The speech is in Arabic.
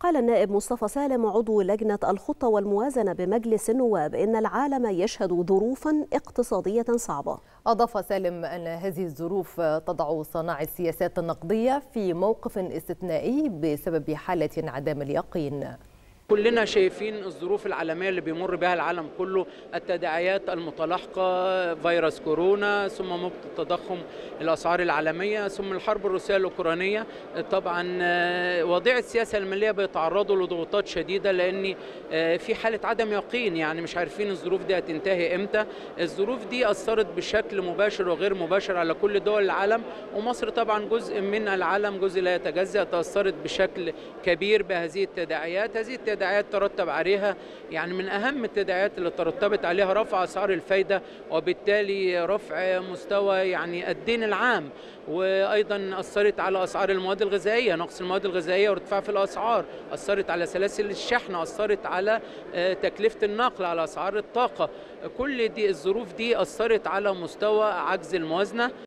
قال النائب مصطفى سالم عضو لجنة الخطة والموازنة بمجلس النواب إن العالم يشهد ظروفا اقتصادية صعبة. أضاف سالم أن هذه الظروف تضع صناع السياسات النقدية في موقف استثنائي بسبب حالة انعدام اليقين. كلنا شايفين الظروف العالمية اللي بيمر بها العالم كله التداعيات المتلاحقة فيروس كورونا ثم موجة التضخم الأسعار العالمية ثم الحرب الروسية الأوكرانية. طبعا وضيع السياسة المالية بيتعرضوا لضغوطات شديدة لأن في حالة عدم يقين. يعني مش عارفين الظروف دي هتنتهي إمتى. الظروف دي أثرت بشكل مباشر وغير مباشر على كل دول العالم. ومصر طبعا جزء من العالم جزء لا يتجزأ تأثرت بشكل كبير بهذه التداعيات. هذه التداعيات تداعيات ترتب عليها يعني من أهم التداعيات اللي ترتبت عليها رفع أسعار الفايدة وبالتالي رفع مستوى يعني الدين العام وأيضا أثرت على أسعار المواد الغذائية. نقص المواد الغذائية وارتفاع في الأسعار أثرت على سلاسل الشحن أثرت على تكلفة النقل على أسعار الطاقة. كل دي الظروف دي أثرت على مستوى عجز الموازنة.